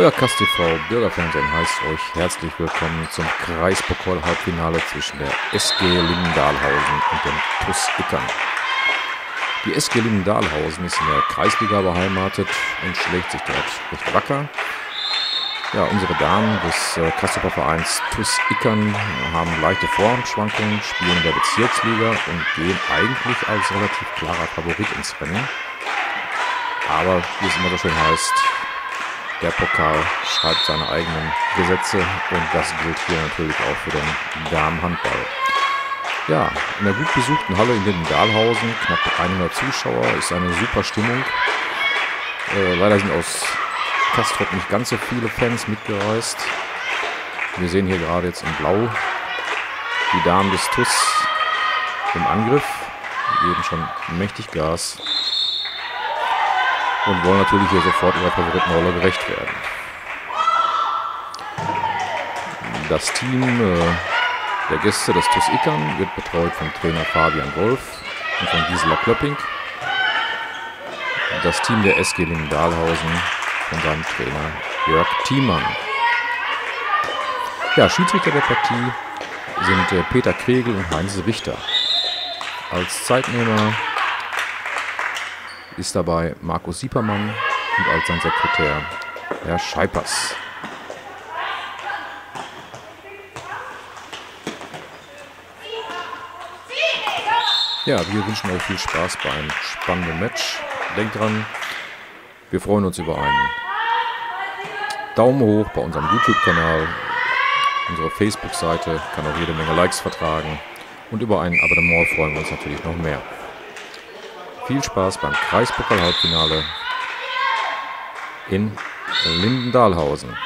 Euer KSTV Bürgerfernsehen heißt euch herzlich willkommen zum Kreispokal-Halbfinale zwischen der SG Lindendahlhausen und dem TUS Ickern. Die SG Lindendahlhausen ist in der Kreisliga beheimatet und schlägt sich dort recht wacker. Ja, unsere Damen des äh, Kasseler Vereins TUS Ickern haben leichte Formschwankungen, spielen in der Bezirksliga und gehen eigentlich als relativ klarer Favorit ins Rennen. Aber wie es immer so schön heißt, der Pokal schreibt seine eigenen Gesetze und das gilt hier natürlich auch für den Damenhandball. Ja, in der gut besuchten Halle in Lindendahlhausen, knapp 100 Zuschauer, ist eine super Stimmung. Äh, leider sind aus Kastrop nicht ganz so viele Fans mitgereist. Wir sehen hier gerade jetzt in Blau die Damen des TUS im Angriff. Die geben schon mächtig Gas und wollen natürlich hier sofort ihrer Favoritenrolle gerecht werden. Das Team äh, der Gäste des TuS Ickern wird betreut vom Trainer Fabian Wolf und von Gisela Klöpping. Das Team der SG Lindendahlhausen von seinem Trainer Jörg Thiemann. Ja, Schiedsrichter der Partie sind äh, Peter Kregel und Heinz Richter. Als Zeitnehmer ist dabei Markus Siepermann und als sein Sekretär Herr Scheipers. Ja, wir wünschen euch viel Spaß beim spannenden Match. Denkt dran, wir freuen uns über einen Daumen hoch bei unserem YouTube-Kanal. Unsere Facebook-Seite kann auch jede Menge Likes vertragen. Und über ein Abonnement freuen wir uns natürlich noch mehr. Viel Spaß beim Kreispokal-Halbfinale in Lindendahlhausen.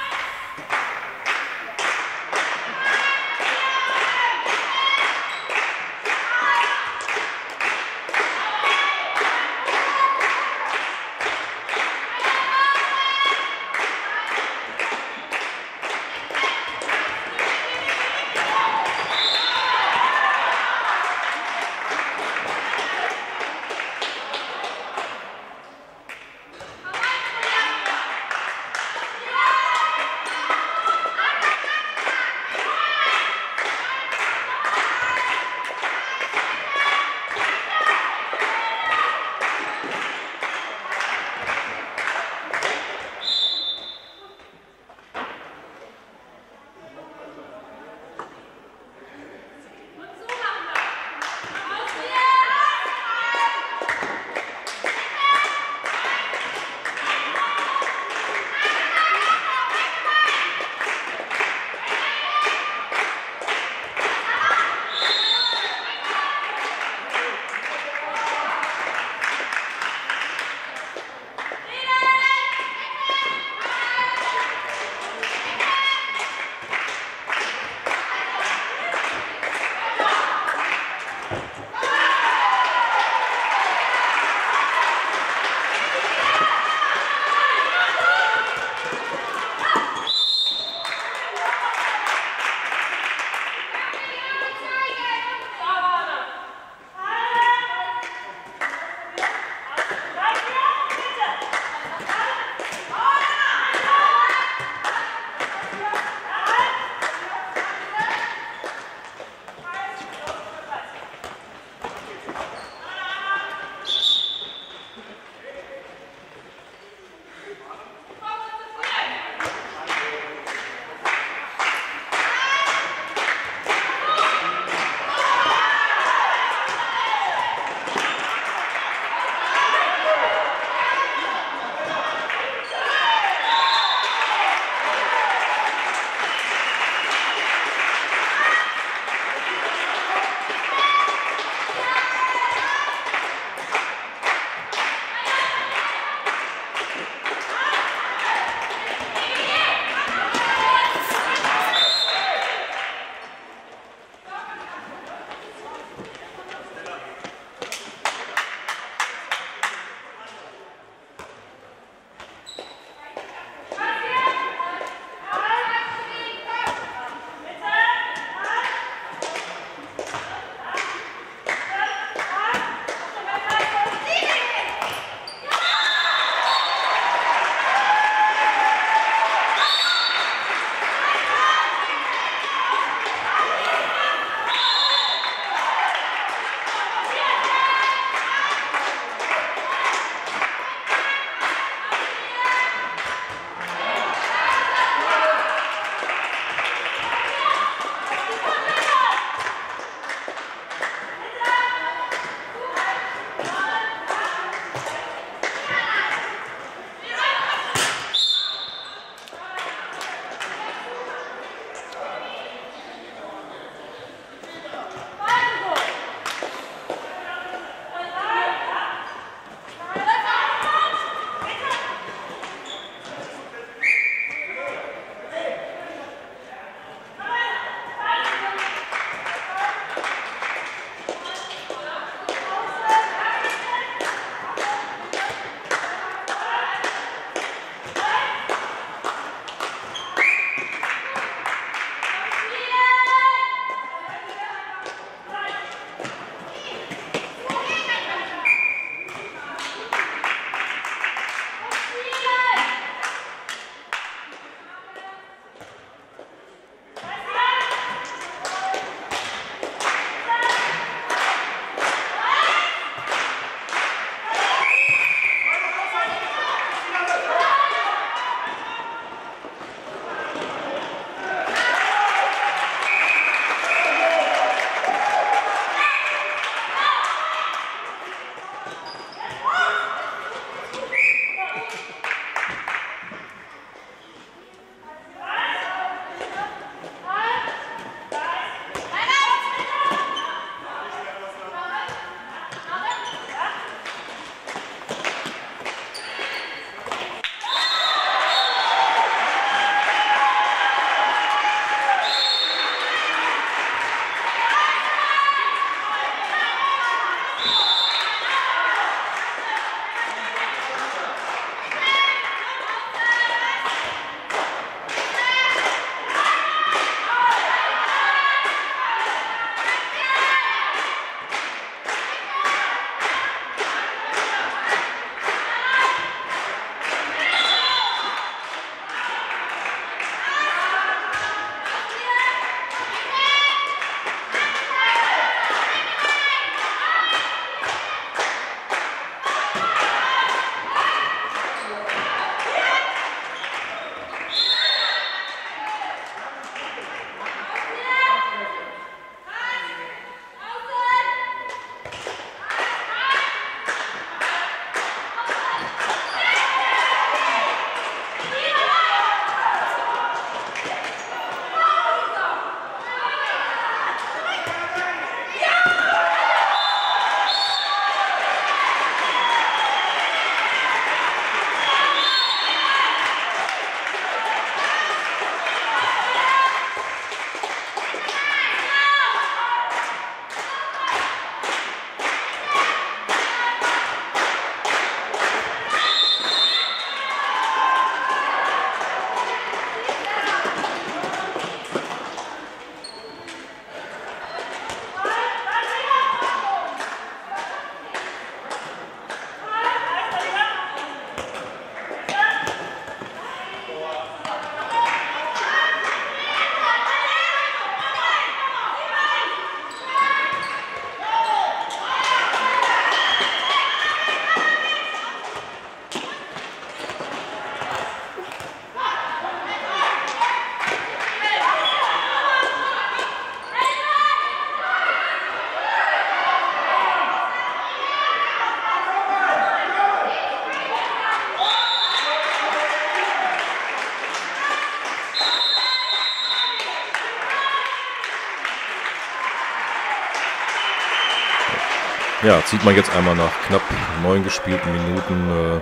Ja, zieht man jetzt einmal nach knapp neun gespielten Minuten äh,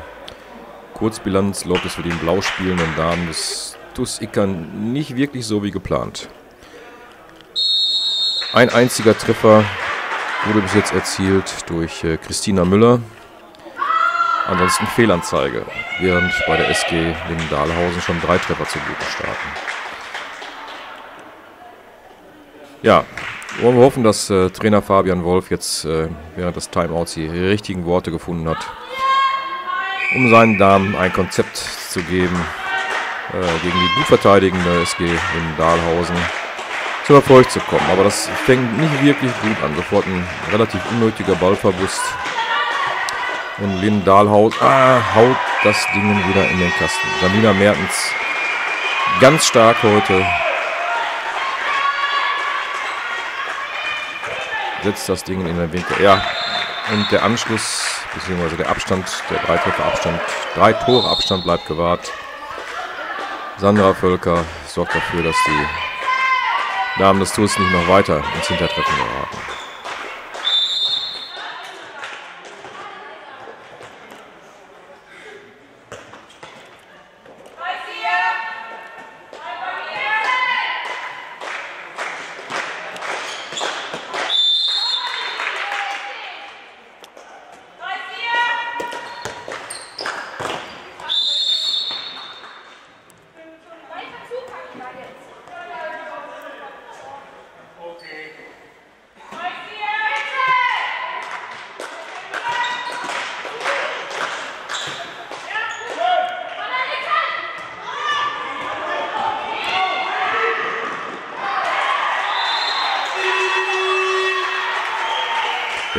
Kurzbilanz, läuft es für den blau spielenden Damen des TuS Ickern nicht wirklich so wie geplant. Ein einziger Treffer wurde bis jetzt erzielt durch äh, Christina Müller. Ansonsten Fehlanzeige, während bei der SG Lindendahlhausen schon drei Treffer zu Buche starten. Ja, wollen wir hoffen, dass äh, Trainer Fabian Wolf jetzt äh, während des Timeouts die richtigen Worte gefunden hat, um seinen Damen ein Konzept zu geben äh, gegen die gut verteidigende SG in Dahlhausen zum Erfolg zu kommen. Aber das fängt nicht wirklich gut an. Sofort ein relativ unnötiger Ballverlust. Und Lynn Dahlhaus ah, haut das Ding wieder in den Kasten. Janina Mertens ganz stark heute setzt das Ding in den Winkel. Ja, und der Anschluss, beziehungsweise der Abstand, der drei Treffer Abstand, drei Tore Abstand bleibt gewahrt. Sandra Völker sorgt dafür, dass die Damen des Tours nicht noch weiter ins Hintertreffen geraten.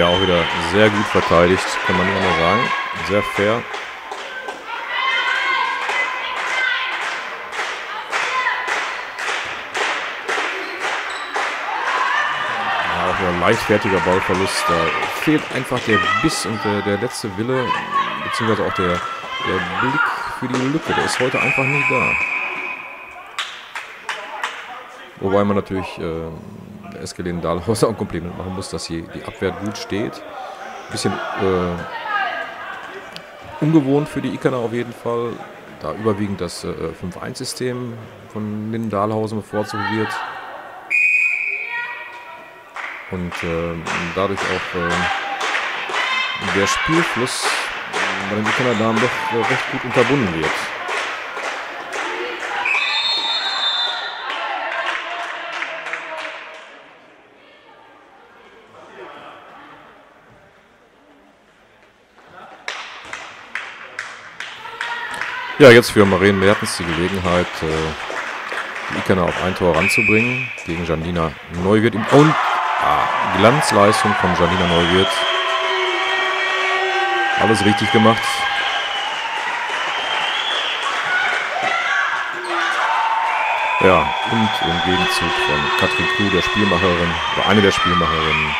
Ja, auch wieder sehr gut verteidigt, kann man nur mal sagen. Sehr fair. Ja, auch ein leichtfertiger Ballverlust. Da fehlt einfach der Biss und der, der letzte Wille, beziehungsweise auch der, der Blick für die Lücke. Der ist heute einfach nicht da. Wobei man natürlich äh, Eskelin Dahlhauser ein Kompliment machen muss, dass sie die Abwehr gut steht. Ein bisschen äh, ungewohnt für die Ikaner auf jeden Fall, da überwiegend das äh, 5-1-System von Linden Dahlhausen bevorzugt wird. Und äh, dadurch auch äh, der Spielfluss bei den Ikaner Damen doch äh, recht gut unterbunden wird. Ja, jetzt für Marien Mertens die Gelegenheit, äh, die Ikener auf ein Tor ranzubringen gegen Janina Neuwirth. Und ah, Glanzleistung von Janina Neuwirth. Alles richtig gemacht. Ja, und im Gegenzug von Katrin Kuh, der Spielmacherin, oder eine der Spielmacherinnen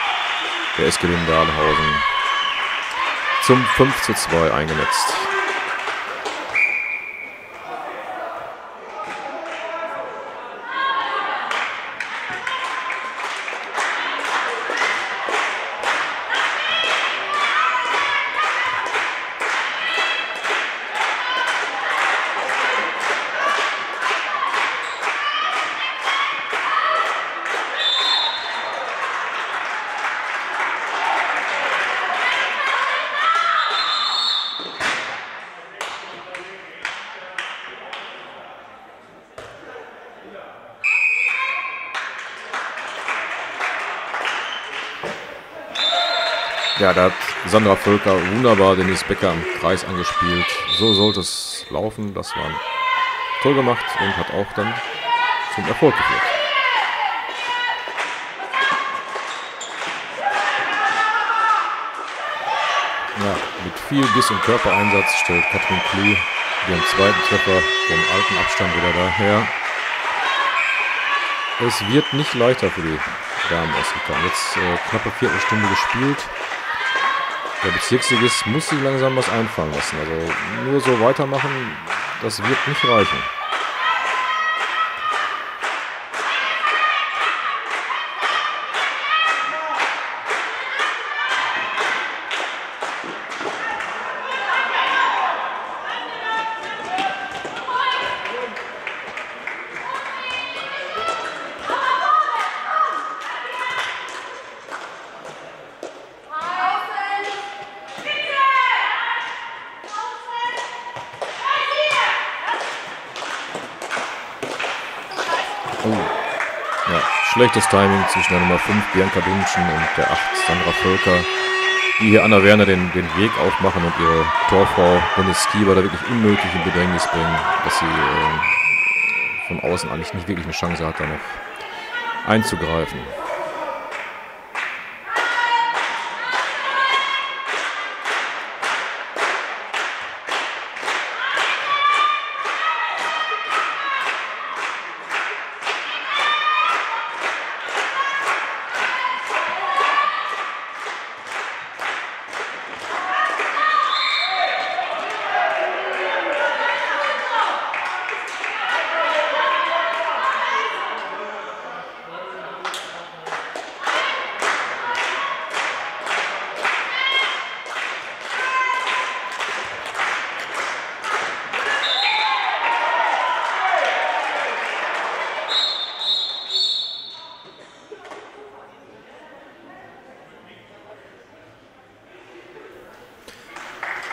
der SG Dahlhausen, zum 5 zu 2 eingenetzt. Ja, da hat Sandra Völker wunderbar Denise Becker am Kreis angespielt. So sollte es laufen. Das war toll gemacht und hat auch dann zum Erfolg geführt. Ja, mit viel Biss und Körpereinsatz stellt Katrin Kluh ihren zweiten Treffer vom alten Abstand wieder daher. Es wird nicht leichter für die Damen ausgekommen. Jetzt äh, knappe Viertelstunde gespielt. Der Bezirksligist muss sich langsam was einfallen lassen. Also nur so weitermachen, das wird nicht reichen. Schlechtes Timing zwischen der Nummer 5 Bianca Dunschen und der 8 Sandra Völker, die hier Anna Werner den, den Weg aufmachen und ihre Torfrau Dennis Skieber da wirklich unnötig in Bedrängnis bringen, dass sie äh, von außen eigentlich nicht wirklich eine Chance hat, da noch einzugreifen.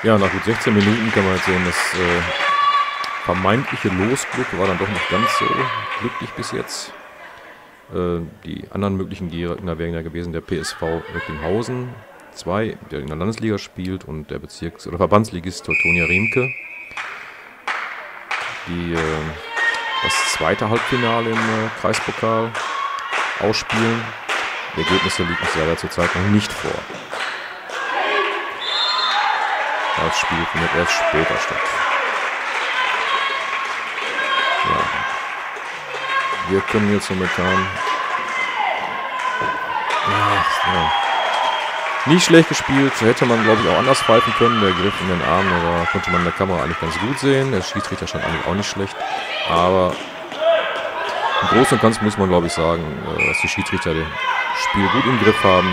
Ja, nach gut 16 Minuten kann man jetzt sehen, das äh, vermeintliche Losglück war dann doch nicht ganz so glücklich bis jetzt. Äh, die anderen möglichen Gegner wären ja gewesen der PSV Recklinghausen 2, der in der Landesliga spielt, und der Bezirks- oder Verbandsligist Teutonia Riemke, die äh, das zweite Halbfinale im äh, Kreispokal ausspielen. Die Ergebnisse liegen leider zurzeit noch nicht vor. Das Spiel findet erst später statt. Ja. Wir können jetzt momentan. Ja, ja. Nicht schlecht gespielt, hätte man glaube ich auch anders pfeifen können. Der Griff in den Arm, da konnte man in der Kamera eigentlich ganz gut sehen. Der Schiedsrichter stand eigentlich auch nicht schlecht. Aber im Großen und Ganzen muss man glaube ich sagen, äh, dass die Schiedsrichter das Spiel gut im Griff haben.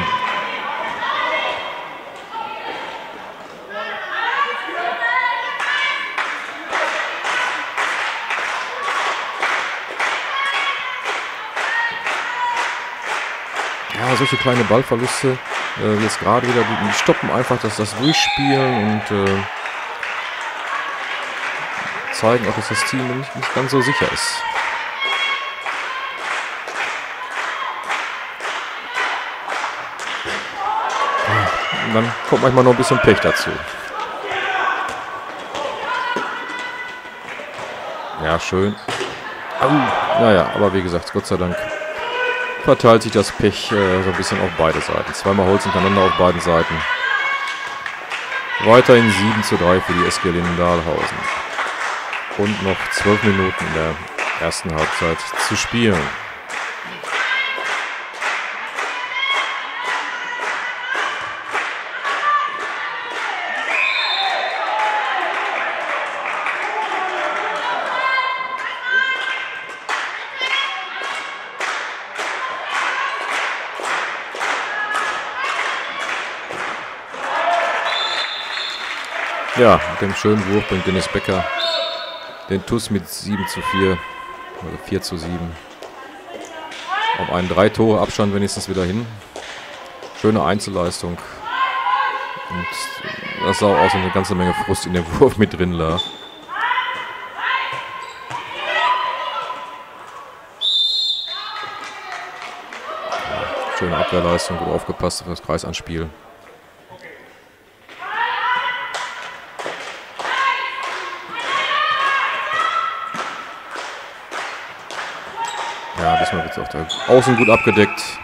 Solche kleine Ballverluste äh, jetzt gerade wieder, die, stoppen einfach das, das Durchspielen und äh, zeigen auch, dass das Team nicht, nicht ganz so sicher ist. und dann kommt manchmal noch ein bisschen Pech dazu. Ja, schön. Au. Naja, aber wie gesagt, Gott sei Dank verteilt sich das Pech äh, so ein bisschen auf beide Seiten. Zweimal Holz hintereinander auf beiden Seiten. Weiterhin 7 zu 3 für die SG Lindendahlhausen. Und noch 12 Minuten in der ersten Halbzeit zu spielen. Ja, mit dem schönen Wurf bringt Dennis Becker den TUS mit 7 zu 4, also 4 zu 7. Auf einen drei Tore Abstand wenigstens wieder hin. Schöne Einzelleistung. Und das sah auch aus, eine ganze Menge Frust in dem Wurf mit drin lag. Schöne Abwehrleistung, gut aufgepasst auf das Kreisanspiel. Ja, diesmal wird es auch da außen gut abgedeckt.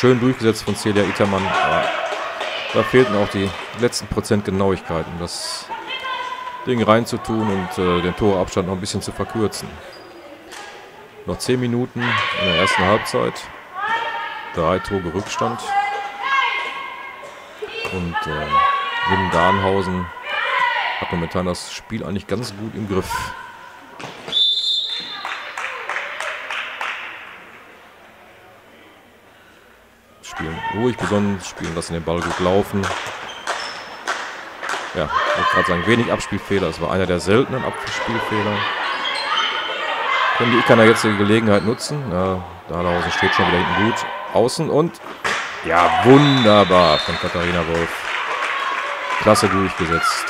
Schön durchgesetzt von Celia Itermann. Aber Da fehlten auch die letzten Prozent Genauigkeit, um das Ding reinzutun und äh, den Torabstand noch ein bisschen zu verkürzen. Noch 10 Minuten in der ersten Halbzeit. Drei Tore Rückstand. Und äh, Wim Darnhausen hat momentan das Spiel eigentlich ganz gut im Griff. Spielen ruhig besonnen, spielen lassen den Ball gut laufen. Ja, ich wollte gerade sagen, wenig Abspielfehler. Es war einer der seltenen Abspielfehler. Können die Ikaner jetzt die Gelegenheit nutzen? Ja, Dahlhausen steht schon wieder hinten gut. Außen und ja, wunderbar von Katharina Wolf. Klasse durchgesetzt.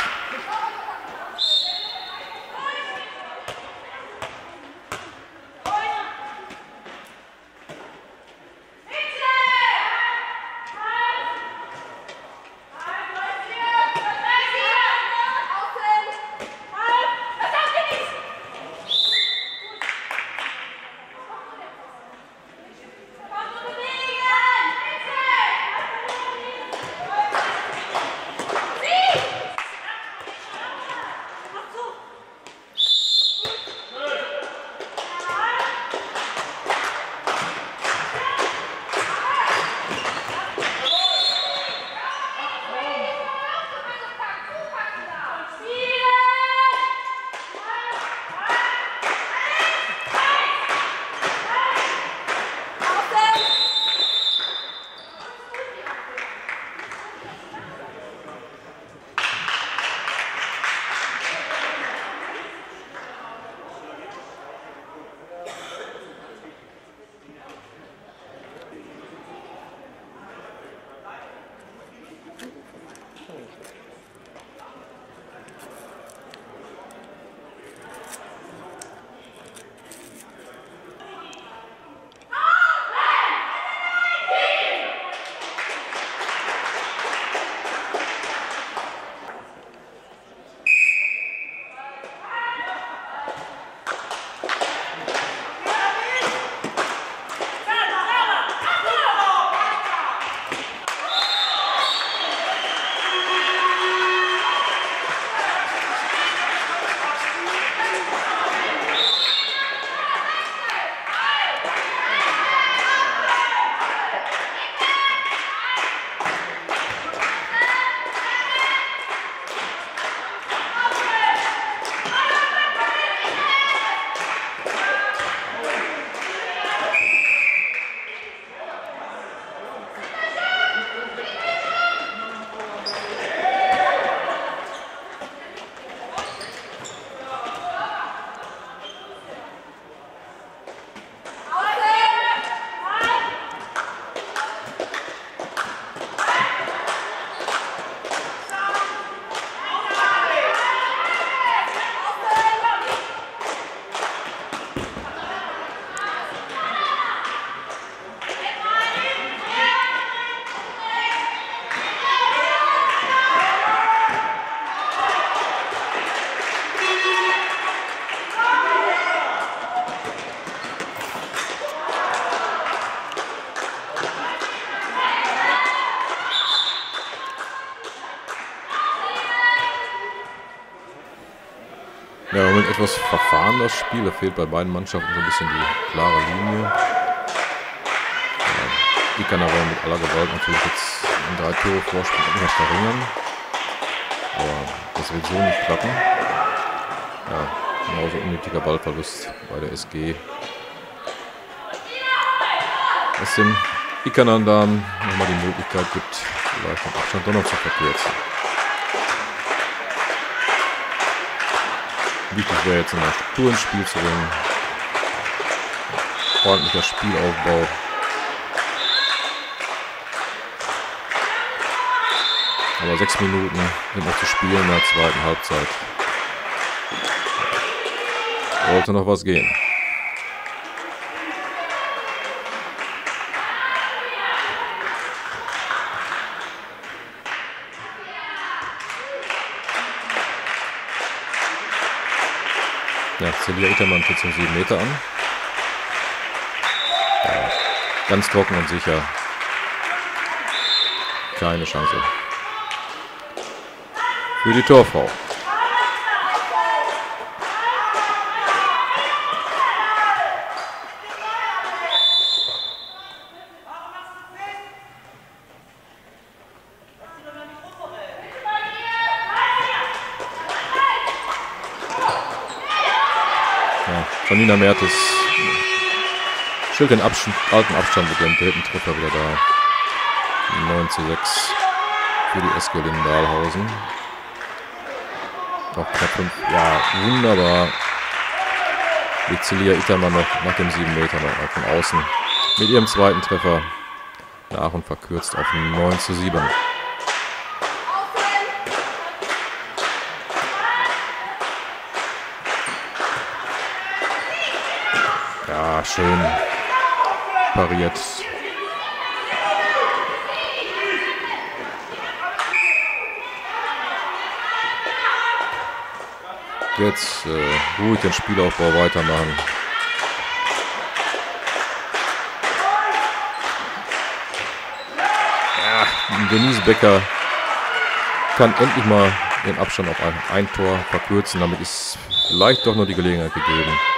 Etwas verfahren das Spiel. Da fehlt bei beiden Mannschaften so ein bisschen die klare Linie. Die kann aber mit aller Gewalt natürlich jetzt in drei Tore Vorsprung etwas verringern. Aber das wird so nicht klappen. Ja, genauso unnötiger Ballverlust bei der SG. Was dem Ikanan dann nochmal die Möglichkeit gibt, vielleicht den Abstand doch noch zu verkürzen. Wichtig wäre jetzt in der Struktur ins Spiel zu bringen. Ordentlicher Spielaufbau. Aber sechs Minuten sind noch zu spielen in der zweiten Halbzeit. Sollte noch was gehen. Ja, Silvia Ittermann tritt zum 7 Meter an. Ja, ganz trocken und sicher. Keine Chance. Für die Torfrau. Janina Mertes stellt den Abstand, alten Abstand mit dem dritten Treffer wieder da. 9 zu 6 für die SG Lindahlhausen. Noch knapp 5. Ja, wunderbar. Die Celia Ittermann noch nach dem 7 Meter noch von außen mit ihrem zweiten Treffer nach und verkürzt auf 9 zu 7. schön pariert. Jetzt äh, ruhig den Spielaufbau weitermachen. Ja, Denise Becker kann endlich mal den Abstand auf ein, ein Tor verkürzen. Damit ist vielleicht doch nur die Gelegenheit gegeben.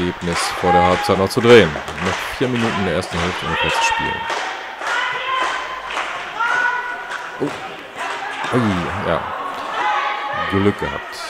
Ergebnis vor der Halbzeit noch zu drehen. Noch vier Minuten in der ersten Hälfte ungefähr zu spielen. Oh. Ui, ja. Glück gehabt.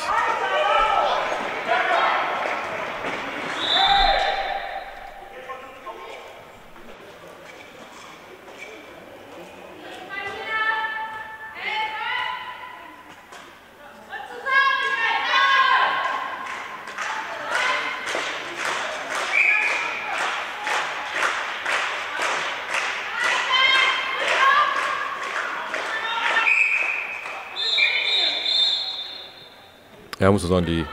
Ja, muss man sagen, die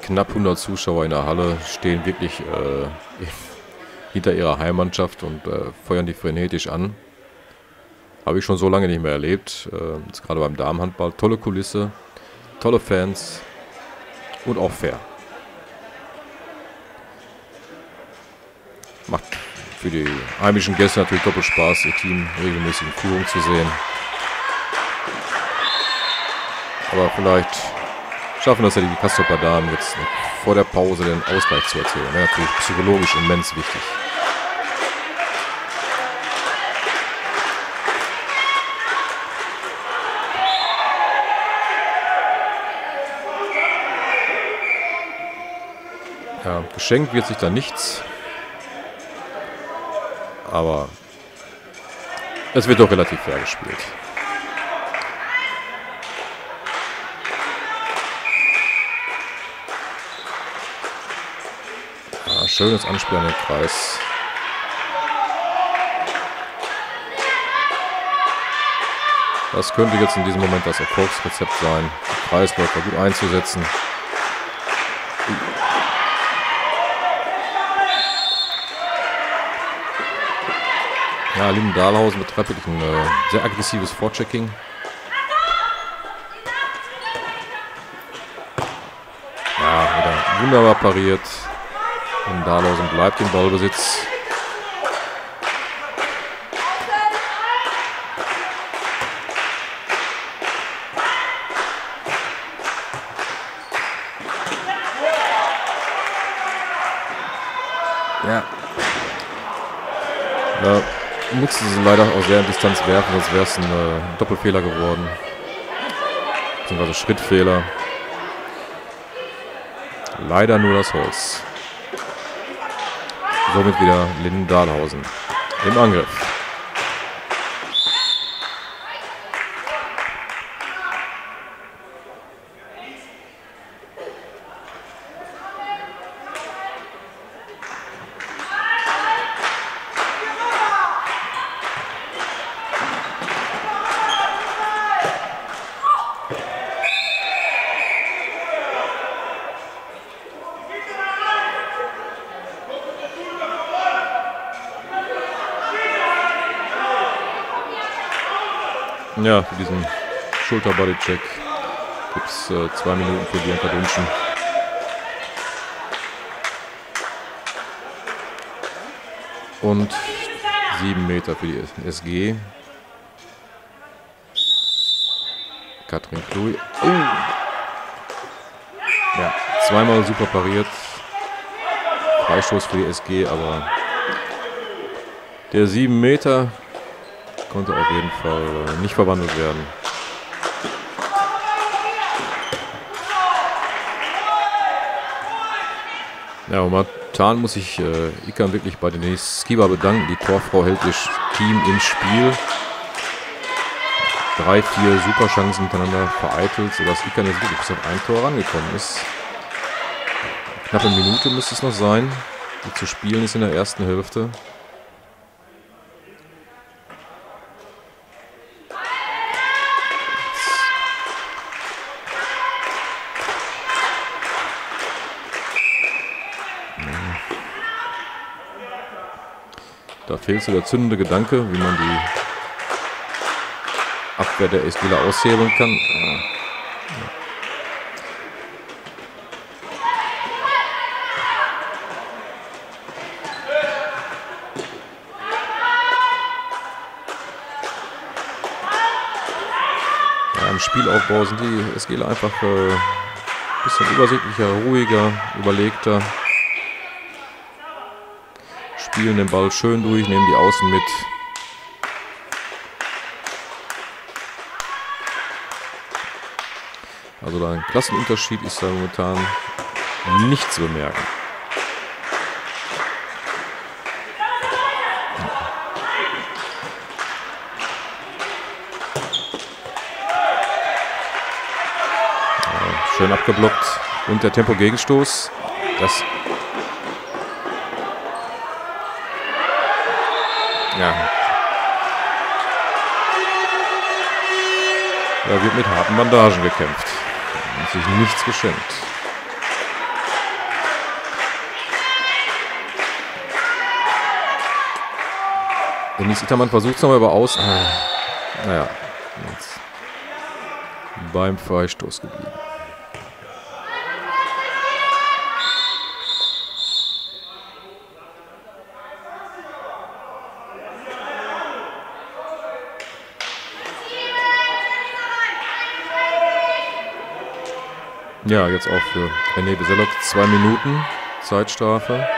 knapp 100 Zuschauer in der Halle stehen wirklich äh, hinter ihrer Heimmannschaft und äh, feuern die frenetisch an. Habe ich schon so lange nicht mehr erlebt. Äh, jetzt gerade beim Damenhandball. Tolle Kulisse, tolle Fans und auch fair. Macht für die heimischen Gäste natürlich doppelt Spaß, ihr Team regelmäßig in Führung zu sehen. Aber vielleicht schaffen das ja die Kastropper Damen jetzt vor der Pause den Ausgleich zu erzielen. Ja, natürlich psychologisch immens wichtig. Ja, geschenkt wird sich da nichts. Aber es wird doch relativ fair gespielt. Schönes Anspiel an den Kreis. Das könnte jetzt in diesem Moment das Erfolgsrezept sein, die Kreisläufer gut einzusetzen. Ja, Lieben Dahlhausen betreibt wirklich ein äh, sehr aggressives Vorchecking. Ja, wieder wunderbar pariert. Und Dahlhausen bleibt im Ballbesitz. Ja. Da musste sie leider auch sehr in Distanz werfen, sonst wäre es ein äh, Doppelfehler geworden. Beziehungsweise Schrittfehler. Leider nur das Holz. Somit wieder Linden Dahlhausen im Angriff. ja, für diesen Schulter-Body-Check gibt es äh, zwei Minuten für Bianca Dunschen. Und sieben Meter für die SG. Katrin Kluy. Oh. Ja, zweimal super pariert. Freistoß für die SG, aber der sieben Meter konnte auf jeden Fall äh, nicht verwandelt werden. Ja, momentan muss ich äh, Ikan wirklich bei Denise Skiba bedanken. Die Torfrau hält ihr Team im Spiel. Drei, vier Superchancen hintereinander vereitelt, sodass Ikan jetzt wirklich bis auf ein Tor rangekommen ist. Knappe Minute müsste es noch sein, die zu spielen ist in der ersten Hälfte. Fehlt so der zündende Gedanke, wie man die Abwehr der Esgila aushebeln kann. Ja. Im Spielaufbau sind die Esgila einfach ein äh, bisschen übersichtlicher, ruhiger, überlegter spielen den Ball schön durch, nehmen die Außen mit. Also da ein Klassenunterschied ist da momentan nicht zu bemerken. schön abgeblockt und der Tempo-Gegenstoß. Das Ja. Da wird mit harten Bandagen gekämpft. Und sich nichts geschenkt. Dennis Ittermann versucht es nochmal über aus. Ah, naja, jetzt beim Freistoß geblieben. Ja, jetzt auch für René Besellock zwei Minuten Zeitstrafe.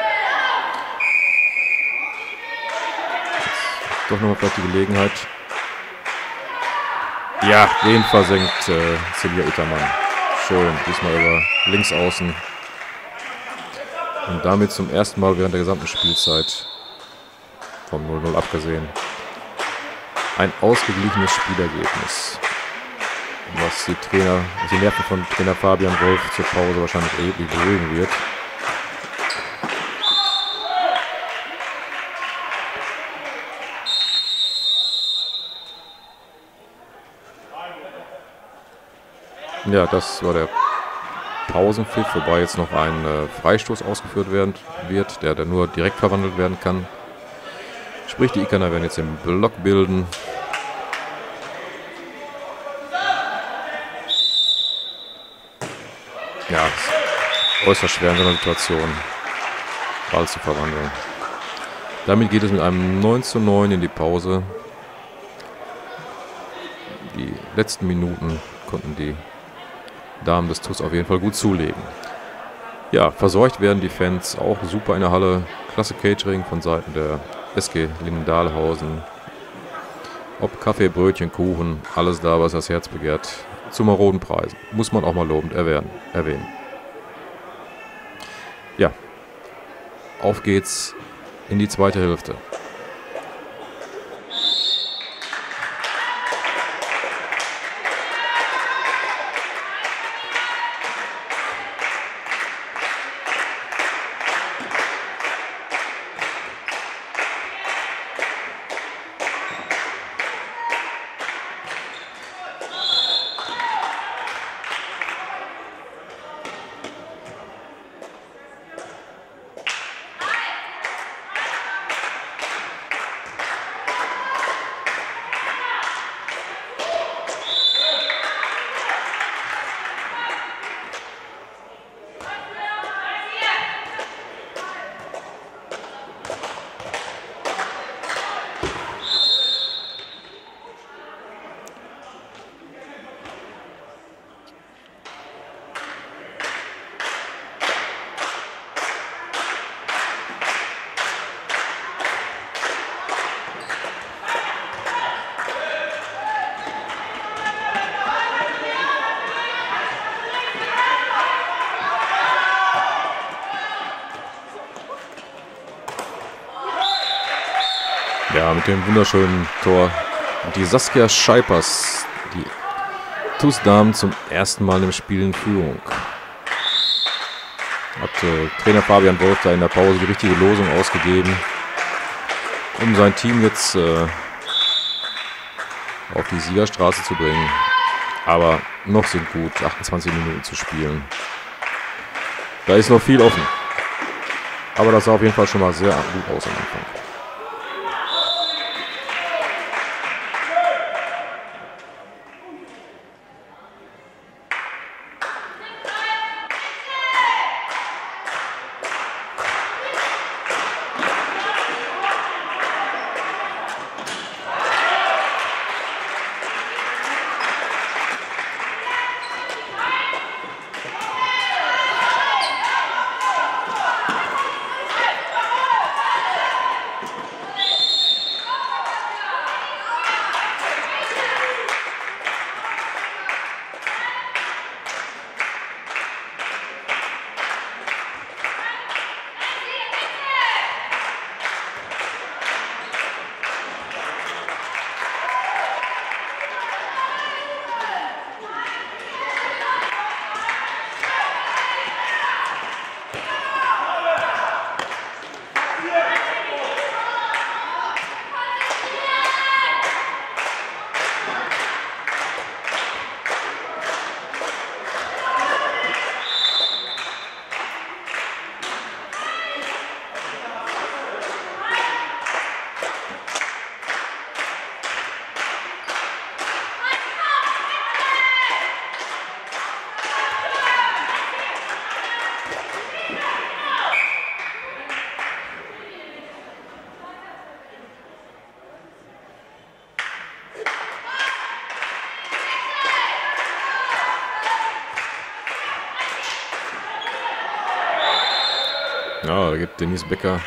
Jetzt doch nochmal vielleicht die Gelegenheit. Ja, den versenkt äh, Silvia Ittermann. Schön, diesmal über links außen. Und damit zum ersten Mal während der gesamten Spielzeit vom 0-0 abgesehen. Ein ausgeglichenes Spielergebnis was die Trainer, was die Nerven von Trainer Fabian Wolf zur Pause wahrscheinlich erheblich beruhigen wird. Ja, das war der Pausenpfiff, wobei jetzt noch ein äh, Freistoß ausgeführt werden wird, der dann nur direkt verwandelt werden kann. Sprich, die Ikaner werden jetzt den Block bilden. Ja, äußerst schwer in so einer Situation Ball zu verwandeln. Damit geht es mit einem 9 zu 9 in die Pause. Die letzten Minuten konnten die Damen des TUS auf jeden Fall gut zulegen. Ja, versorgt werden die Fans auch super in der Halle. Klasse Catering von Seiten der SG Lindendahlhausen. Ob Kaffee, Brötchen, Kuchen, alles da, was das Herz begehrt zu maroden Preisen. Muss man auch mal lobend erwähnen. erwähnen. Ja, auf geht's in die zweite Hälfte. Dem wunderschönen Tor. Die Saskia Scheipers, die TuS-Damen zum ersten Mal im Spiel in Führung. Hat äh, Trainer Fabian Wolf da in der Pause die richtige Losung ausgegeben, um sein Team jetzt äh, auf die Siegerstraße zu bringen. Aber noch sind gut 28 Minuten zu spielen. Da ist noch viel offen. Aber das sah auf jeden Fall schon mal sehr gut aus am Anfang. Denise Becker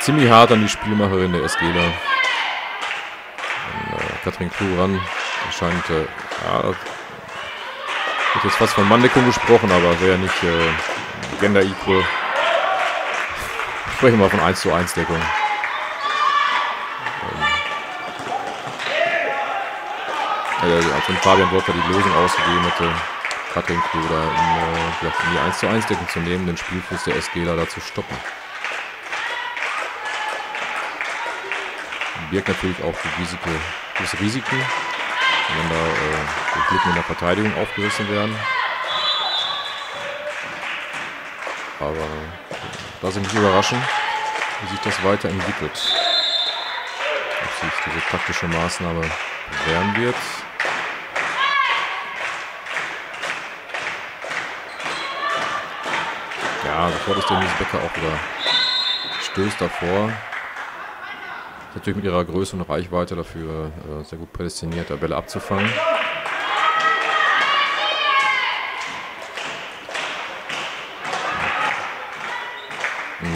ziemlich hart an die Spielmacherin der SGler. An, äh, Katrin Kuh ran. Scheint, äh, ja, hätte jetzt fast von Manndeckung gesprochen, aber wäre nicht äh, gender equal. Sprechen wir von 1 zu 1 Deckung. Ähm, äh, als wenn Fabian Wolfer die Lösung ausgegeben hätte, Cutting da in, äh, in die 1 zu 1 Deckung zu nehmen, den Spielfuß der SG da zu stoppen. Birgt natürlich auch die Risiko, das Risiken, wenn da äh, Lücken in der Verteidigung aufgerissen werden. Aber da sind mich überraschen, wie sich das weiterentwickelt. Ob sich diese taktische Maßnahme bewähren wird. Ja, sofort ist der Mies Becker auch wieder stößt davor. Ist natürlich mit ihrer Größe und Reichweite dafür äh, sehr gut prädestiniert, der Bälle abzufangen.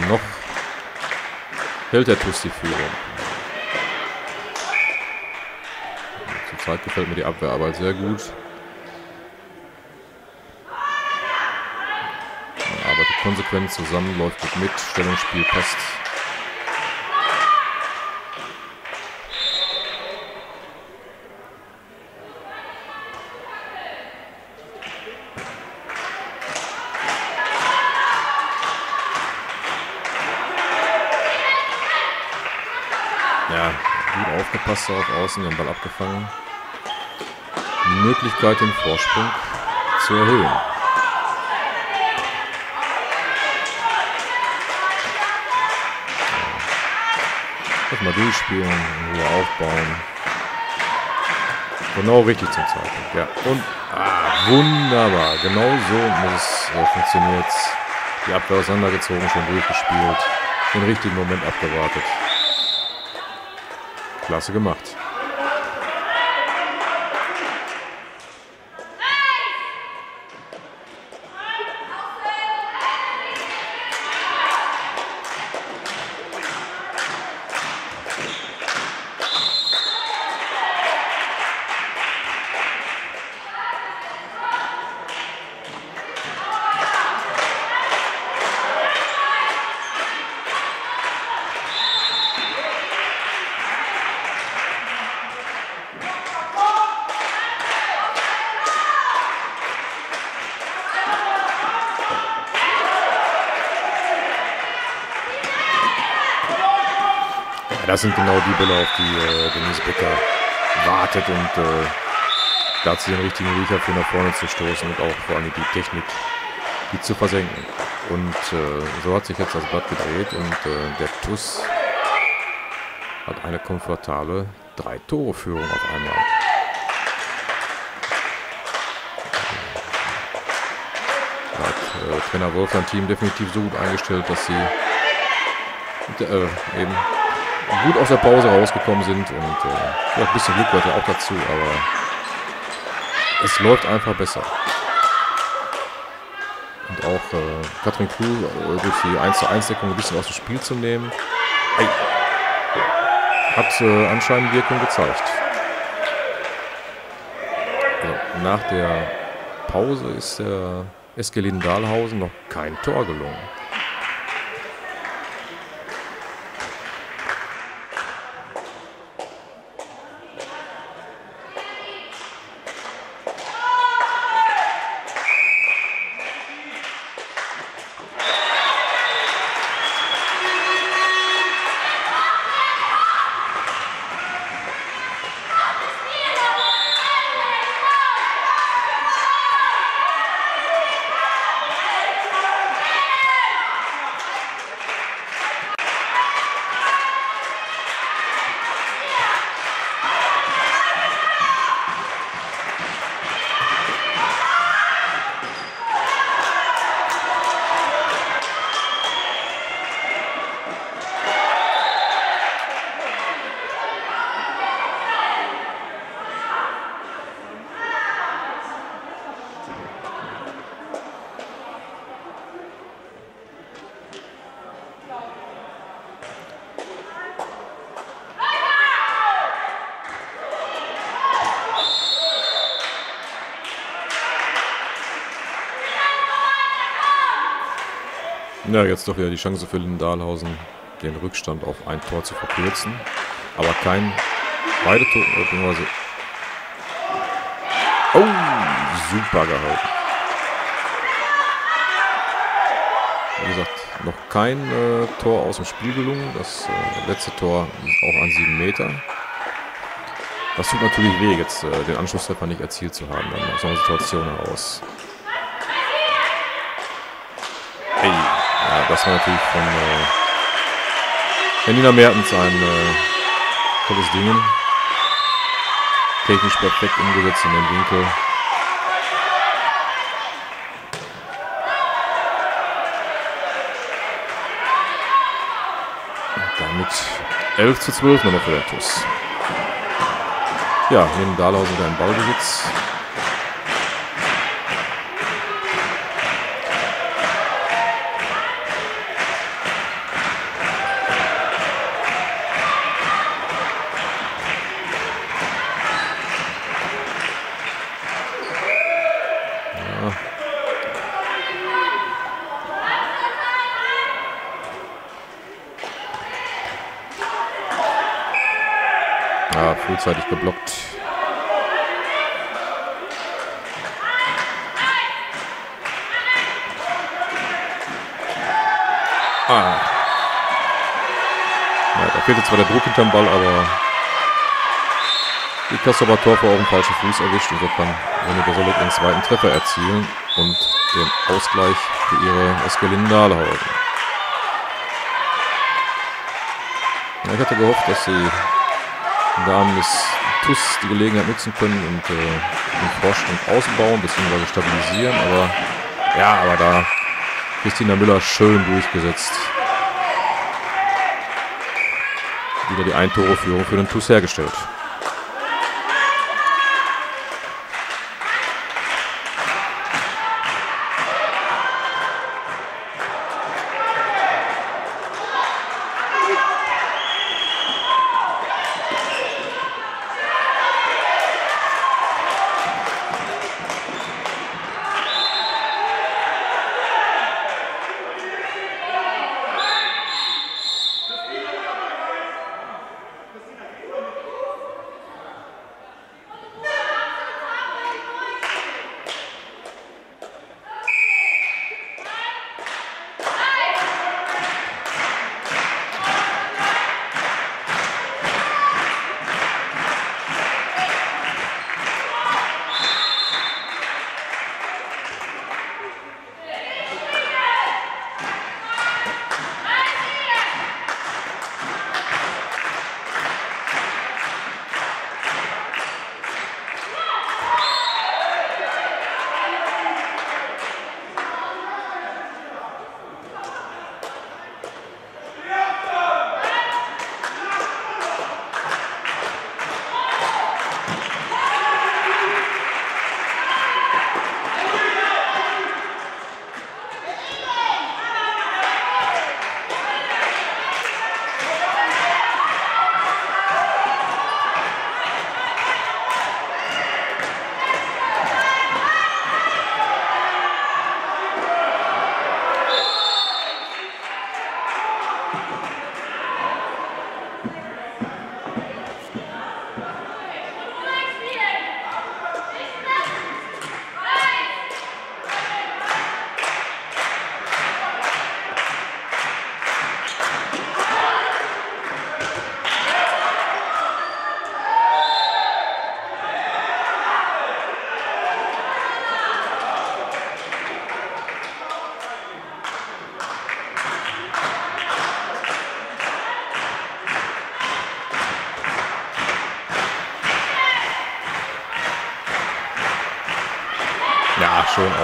Noch hält der TuS die Führung. Zurzeit gefällt mir die Abwehrarbeit sehr gut. Konsequent zusammen, läuft gut mit, Stellungsspiel passt. Ja, gut aufgepasst auf Außen, den Ball abgefangen. Möglichkeit, den Vorsprung zu erhöhen. Mal durchspielen, in Ruhe aufbauen. Genau richtig zum Zeitpunkt, ja. Und, ah, wunderbar. Genau so muss es äh, funktioniert. Die Abwehr auseinandergezogen, schon durchgespielt. Den richtigen Moment abgewartet. Klasse gemacht. Das sind genau die Bälle, auf die äh, Denise Becker wartet und äh, da den richtigen Riecher für nach vorne zu stoßen und auch vor allem die Technik, die zu versenken. Und äh, so hat sich jetzt das Blatt gedreht und äh, der TUS hat eine komfortable Drei-Tore-Führung auf einmal. Da hat äh, Trainer Wolf sein Team definitiv so gut eingestellt, dass sie äh, eben gut aus der Pause rausgekommen sind und äh, ja, ein bisschen Glück gehört ja auch dazu, aber es läuft einfach besser. Und auch äh, Katrin Kuh äh, durch die 1 zu 1 Deckung ein bisschen aus dem Spiel zu nehmen, Ei. hat äh, anscheinend Wirkung gezeigt. Also, nach der Pause ist der Eskelin Dahlhausen noch kein Tor gelungen. Ja, jetzt doch wieder die Chance für Lindahlhausen, den Rückstand auf ein Tor zu verkürzen. Aber kein beide Tore, Oh, super gehalten. Wie gesagt, noch kein äh, Tor aus dem Spiel gelungen. Das äh, letzte Tor auch an sieben Meter. Das tut natürlich weh, jetzt äh, den Anschlusstreffer nicht erzielt zu haben, dann aus so einer Situation heraus. Hey. Ja, das war natürlich von äh, Janina Mertens ein äh, tolles Ding. Technisch perfekt umgesetzt in den Winkel. Und damit 11 zu 12 nochmal für den TUS. Ja, neben Dahlhausen wieder ein Ballbesitz. Frühzeitig geblockt. Ah. Ja, da fehlte zwar der Druck hinterm Ball, aber die Kassober Torfer auch einen falschen Fuß erwischt kann René Gasolik den zweiten Treffer erzielen und den Ausgleich für ihre SG Lindahlhausen. Ja, ich hatte gehofft, dass sie da haben des TUS die Gelegenheit nutzen können und äh, den Vorsprung ausbauen bzw. stabilisieren. Aber ja, aber da Christina Müller schön durchgesetzt. Wieder die Ein-Tore-Führung für den TUS hergestellt.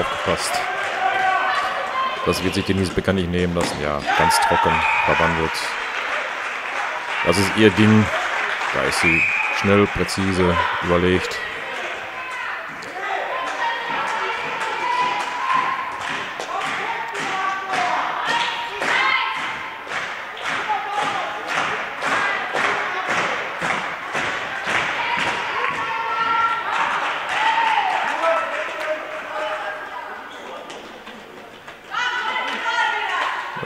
Aufgepasst. Das wird sich Denise Becker nicht nehmen lassen. Ja, ganz trocken verwandelt. Das ist ihr Ding. Da ist sie schnell, präzise, überlegt.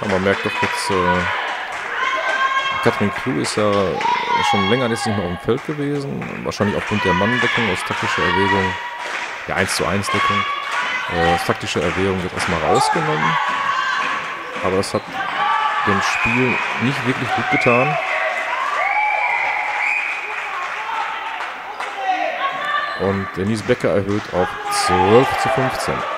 Ja, man merkt doch jetzt, äh, Katrin Crew ist ja schon länger jetzt nicht mehr auf dem Feld gewesen. Wahrscheinlich aufgrund der Manndeckung aus taktischer Erwägung, der 1 zu 1 Deckung, äh, taktischer Erwägung wird erstmal rausgenommen. Aber das hat dem Spiel nicht wirklich gut getan. Und Denise Becker erhöht auf 12 zu 15.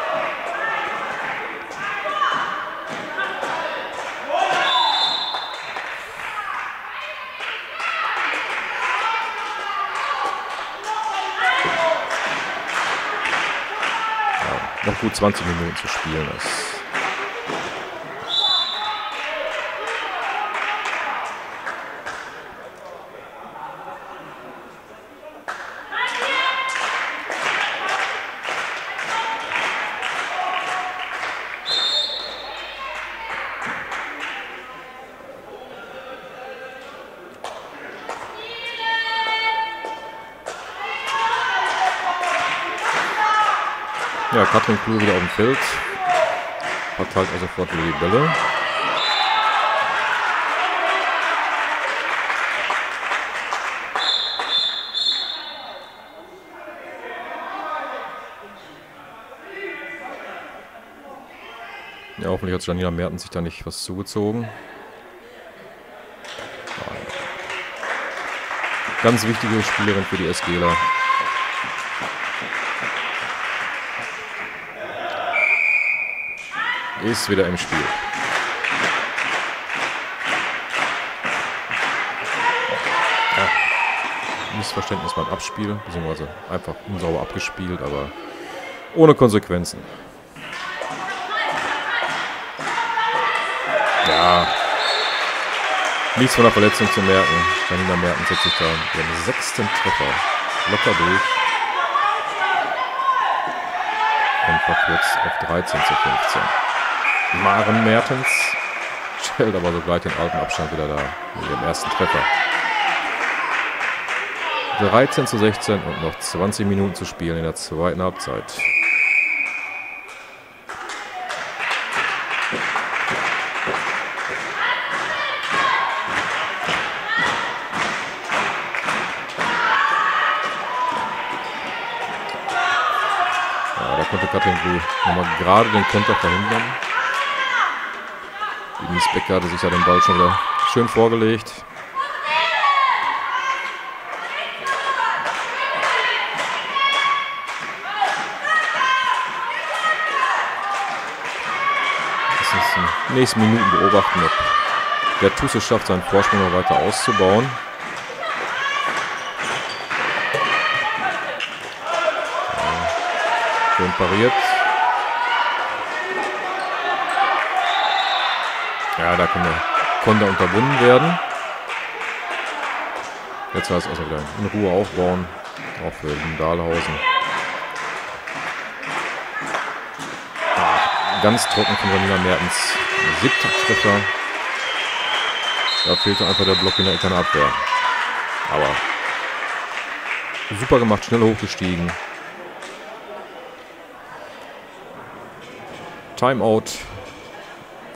gut 20 Minuten zu spielen ist. Katrin Klur wieder auf dem Feld. Verteilt also sofort wieder die Bälle. Ja, hoffentlich hat Janina Mertens sich da nicht was zugezogen. Ganz wichtige Spielerin für die SGler. Ist wieder im Spiel. Ja. Missverständnis beim Abspiel, beziehungsweise einfach unsauber abgespielt, aber ohne Konsequenzen. Ja. Nichts von der Verletzung zu merken. Janina Merten setzt sich da den sechsten Treffer locker durch. Und verkürzt auf 13 zu 15. Maren Mertens stellt aber sogleich den alten Abstand wieder da mit ihrem ersten Treffer. 13 zu 16 und noch 20 Minuten zu spielen in der zweiten Halbzeit. Ja, da konnte Katrin Blue nochmal gerade den Konter verhindern. Denise Becker hatte sich ja den Ball schon wieder schön vorgelegt. Das ist in den nächsten Minuten beobachten, ob der Tusse schafft, seinen Vorsprung noch weiter auszubauen. Schön pariert. Ja, da kann der Konter unterbunden werden. Jetzt heißt es wieder in Ruhe aufbauen. Auch für Dahlhausen. Ah, ganz trocken von Ramina Mertens. Siebter Treffer. Da fehlte einfach der Block in der internen Abwehr. Aber super gemacht, schnell hochgestiegen. Timeout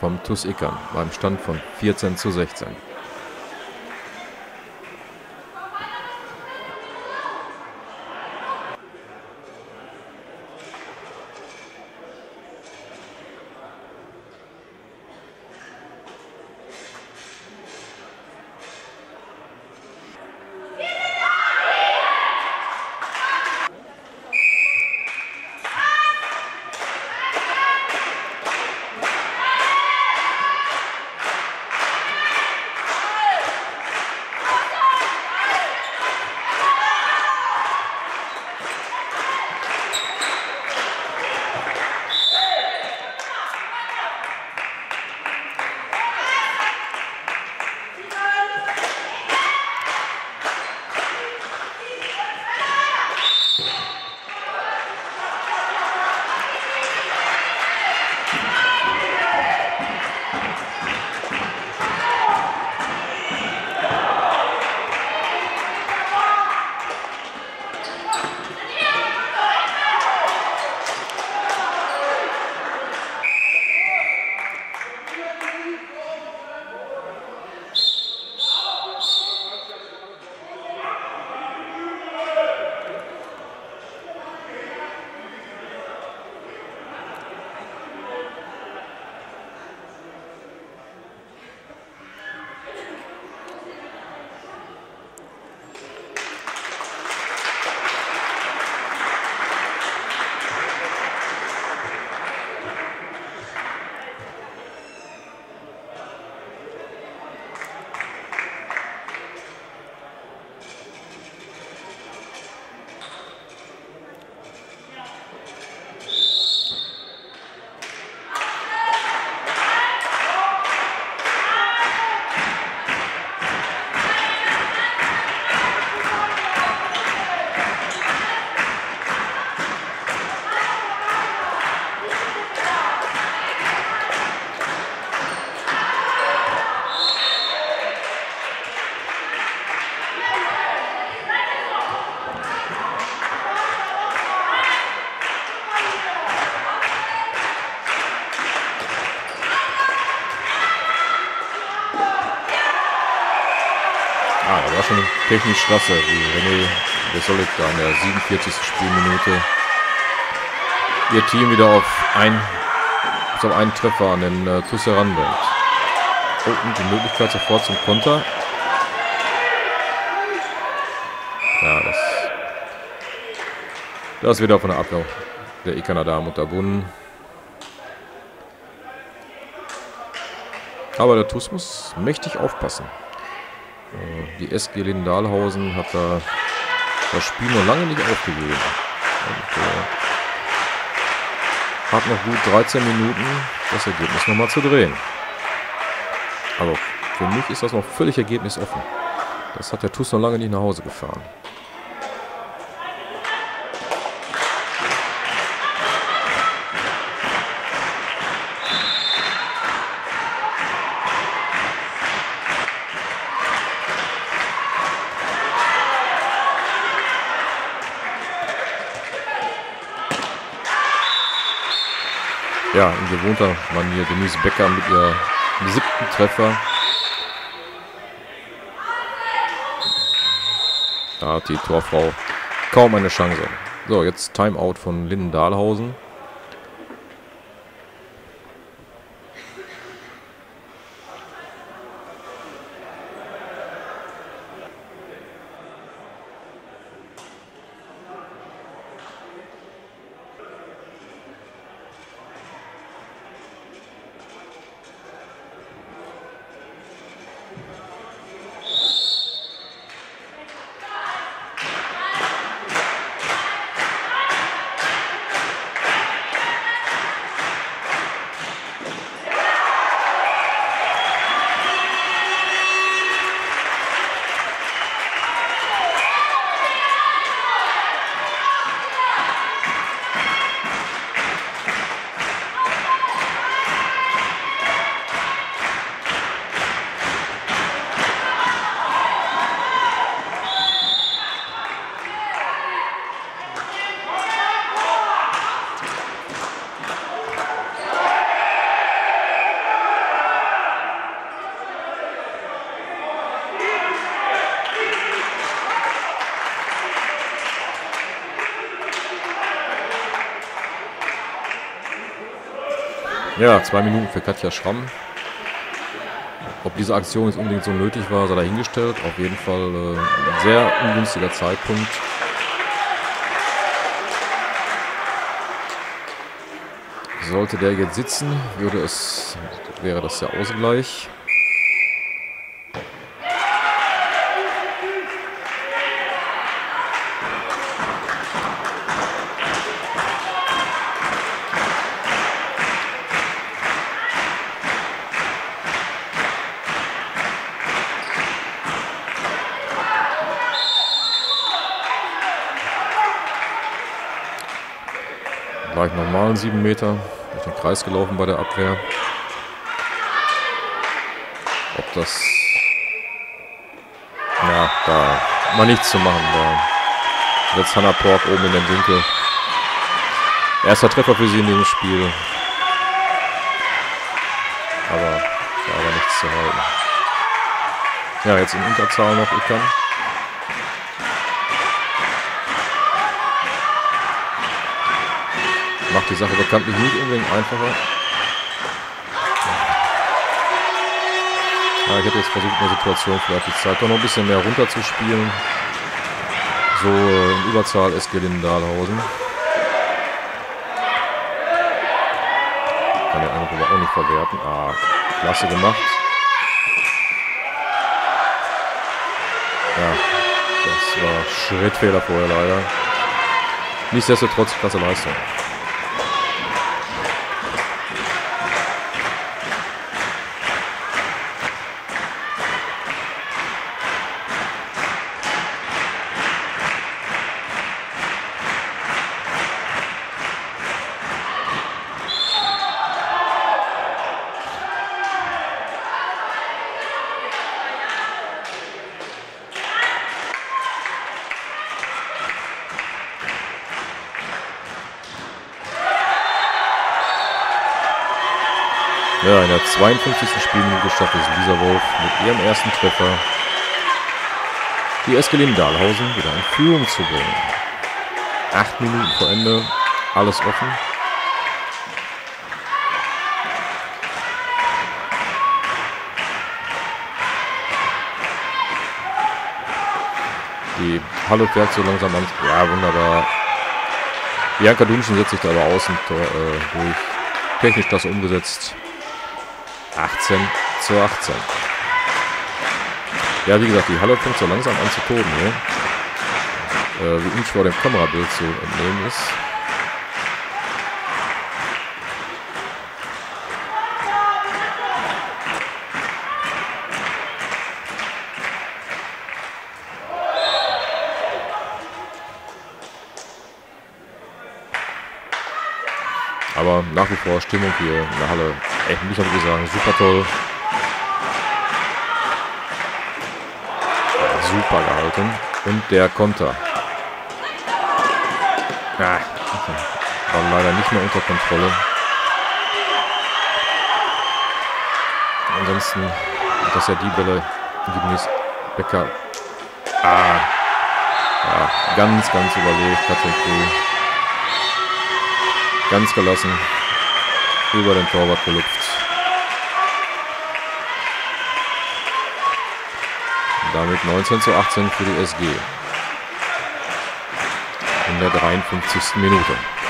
vom TuS Ickern beim Stand von 14 zu 16. technisch klasse, wie René Vesolik da in der 47. Spielminute ihr Team wieder auf, ein, auf einen Treffer an den äh, TuS heranbringt. Oh, und die Möglichkeit sofort zum Konter. Ja, das, das ist wieder von der Abwehr der Damen unterbunden. Aber der TuS muss mächtig aufpassen. Die SG Lindahlhausen hat da das Spiel noch lange nicht aufgegeben. Und, äh, hat noch gut 13 Minuten, das Ergebnis nochmal zu drehen. Aber für mich ist das noch völlig ergebnisoffen. Das hat der TuS noch lange nicht nach Hause gefahren. Ja, in gewohnter Manier Denise Becker mit ihrem siebten Treffer. Da hat die Torfrau kaum eine Chance. So, jetzt Timeout von Linden Dahlhausen. Ja, zwei Minuten für Katja Schramm. Ob diese Aktion jetzt unbedingt so nötig war, sei dahingestellt. Auf jeden Fall äh, ein sehr ungünstiger Zeitpunkt. Sollte der jetzt sitzen, würde es, wäre das der Ausgleich. Normalen 7 Meter durch den Kreis gelaufen bei der Abwehr. Ob das... Ja, da war nichts zu machen. Da setzt Hannah Pork oben in den Winkel. Erster Treffer für sie in diesem Spiel. Aber da war nichts zu halten. Ja, jetzt in Unterzahl noch Ikan. Die Sache bekanntlich nicht unbedingt einfacher. Ja, ich hätte jetzt versucht, in der Situation vielleicht die Zeit doch noch ein bisschen mehr runterzuspielen. So äh, in Überzahl SG Lindendahlhausen. Kann der Eindruck aber auch nicht verwerten. Ah, klasse gemacht. Ja, das war Schrittfehler vorher leider. Nichtsdestotrotz klasse Leistung. Der 52. Spielminute schafft es Lisa Wolf mit ihrem ersten Treffer die Eskelin Dahlhausen wieder in Führung zu bringen. Acht Minuten vor Ende, alles offen. Die Halle fährt so langsam an. Ja, wunderbar. Bianca Dunschen setzt sich da aber außen äh, durch. Technisch das umgesetzt. 18 zu 18. Ja, wie gesagt, die Halle fängt so langsam an zu toben hier. Äh, wie uns vor dem Kamerabild zu entnehmen ist. Vor Stimmung hier in der Halle. Echt, muss ich sagen, super toll. Ja, super gehalten. Und der Konter. Ja, war leider nicht mehr unter Kontrolle. Ansonsten hat das ja die Bälle, die Denise Becker. Ah, ja, ganz, ganz überlegt, Katrin. Ganz gelassen. Über den Torwart gelupft. Damit 19 zu 18 für die SG. In der 53. Minute.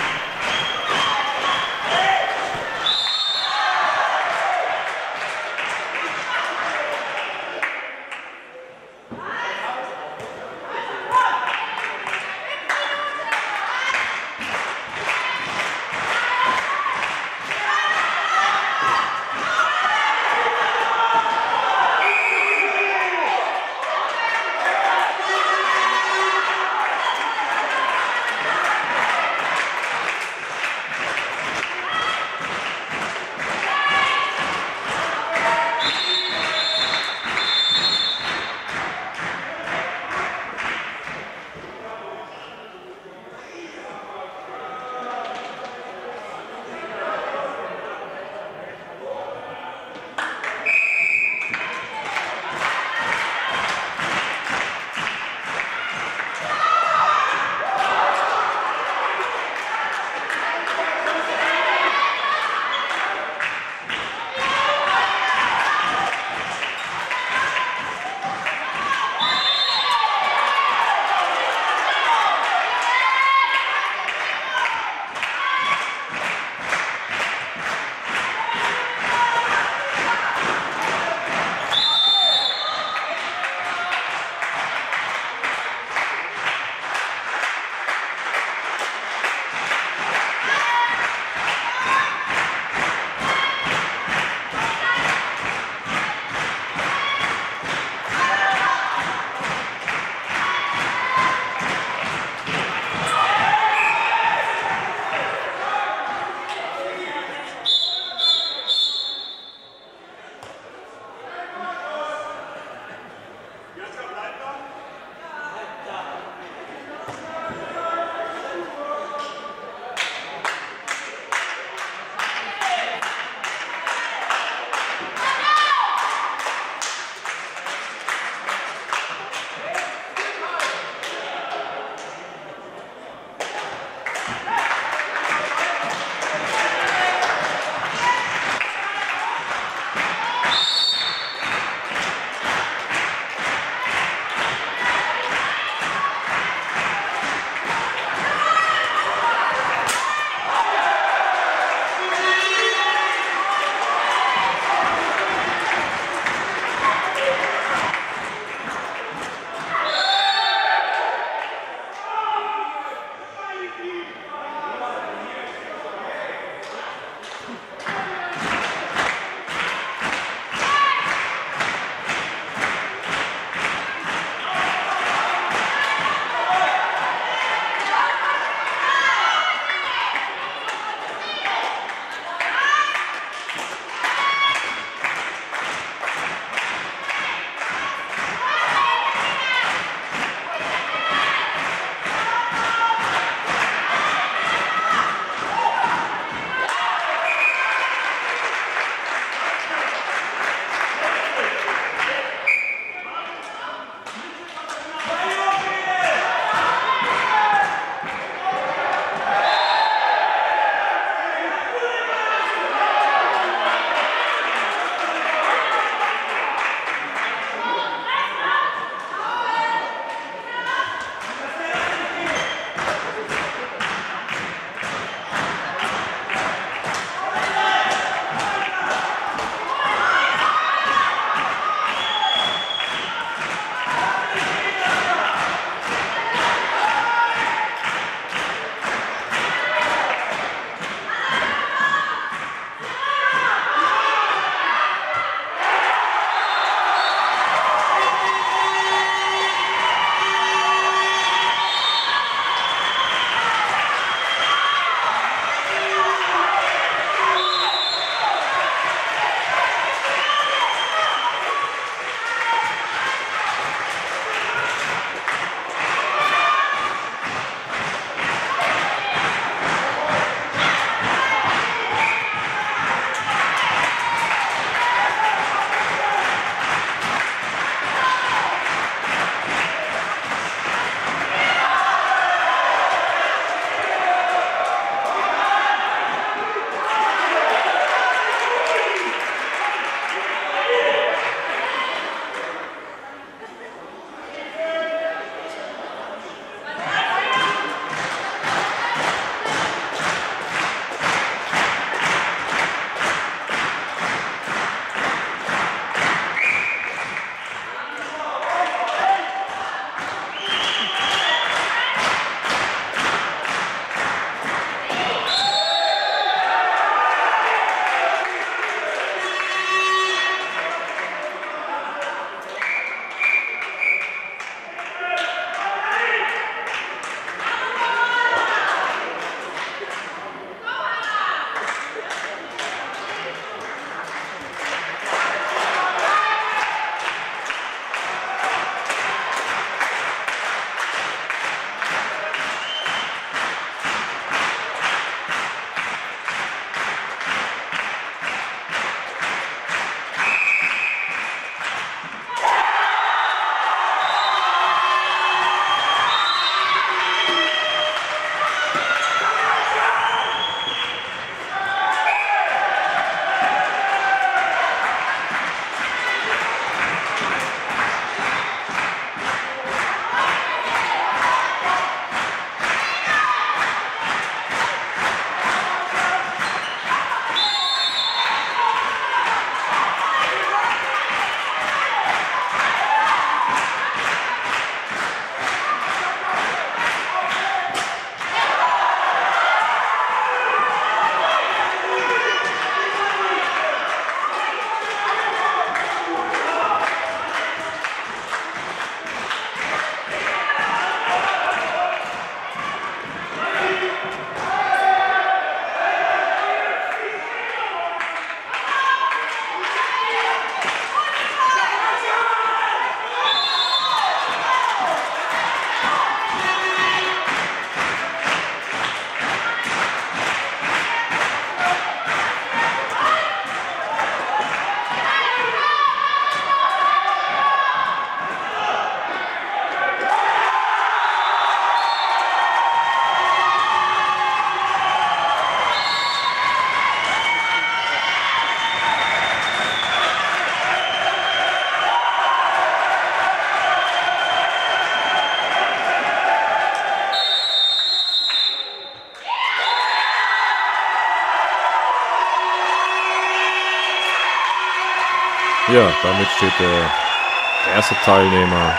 Ja, damit steht der erste Teilnehmer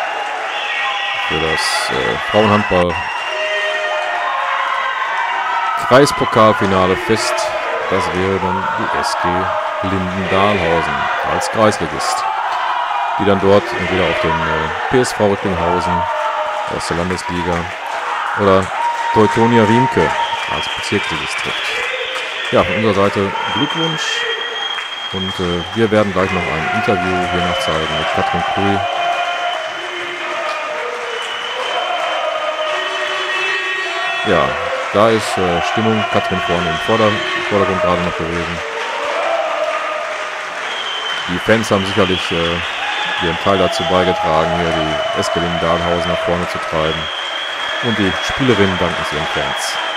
für das äh, Frauenhandball Kreispokalfinale fest. Das wäre dann die SG Lindendahlhausen als Kreisligist, die dann dort entweder auf den äh, PSV Rücklinghausen aus der Landesliga oder Teutonia Riemke als Bezirksligist trifft. Ja, von unserer Seite Glückwunsch und äh, wir werden gleich noch ein Interview hier noch zeigen mit Katrin Kuhl. Ja, da ist äh, Stimmung. Katrin vorne im Vorder Vordergrund gerade noch gewesen. Die Fans haben sicherlich äh, ihren Teil dazu beigetragen, hier die Eskelin Dahlhausen nach vorne zu treiben. Und die Spielerinnen danken ihren Fans.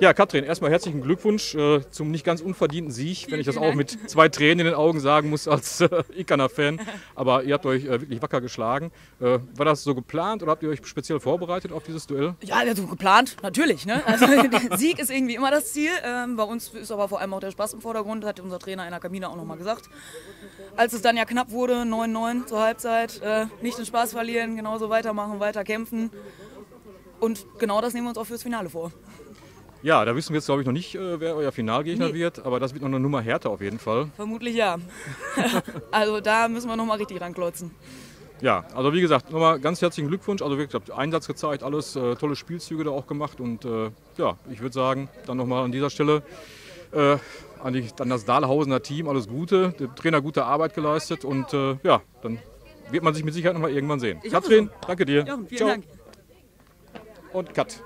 Ja, Katrin, erstmal herzlichen Glückwunsch äh, zum nicht ganz unverdienten Sieg, wenn ich das auch mit zwei Tränen in den Augen sagen muss als äh, Ikaner-Fan. Aber ihr habt euch äh, wirklich wacker geschlagen. Äh, war das so geplant oder habt ihr euch speziell vorbereitet auf dieses Duell? Ja, also geplant, natürlich. Ne? Also Sieg ist irgendwie immer das Ziel. Ähm, bei uns ist aber vor allem auch der Spaß im Vordergrund, hat unser Trainer in der Kabine auch nochmal gesagt. Als es dann ja knapp wurde, 9-9 zur Halbzeit, äh, nicht den Spaß verlieren, genauso weitermachen, weiter kämpfen. Und genau das nehmen wir uns auch fürs Finale vor. Ja, da wissen wir jetzt, glaube ich, noch nicht, äh, wer euer Finalgegner nee. wird, aber das wird noch eine Nummer härter auf jeden Fall. Vermutlich ja. also da müssen wir nochmal richtig ranklotzen. Ja, also wie gesagt, nochmal ganz herzlichen Glückwunsch. Also wirklich, Einsatz gezeigt, alles äh, tolle Spielzüge da auch gemacht und äh, ja, ich würde sagen, dann nochmal an dieser Stelle äh, an, die, an, das Dahlhausener Team alles Gute, dem Trainer gute Arbeit geleistet und äh, ja, dann wird man sich mit Sicherheit nochmal irgendwann sehen. Ich Katrin, so. danke dir. Ja, vielen Ciao. Dank. Und Cut.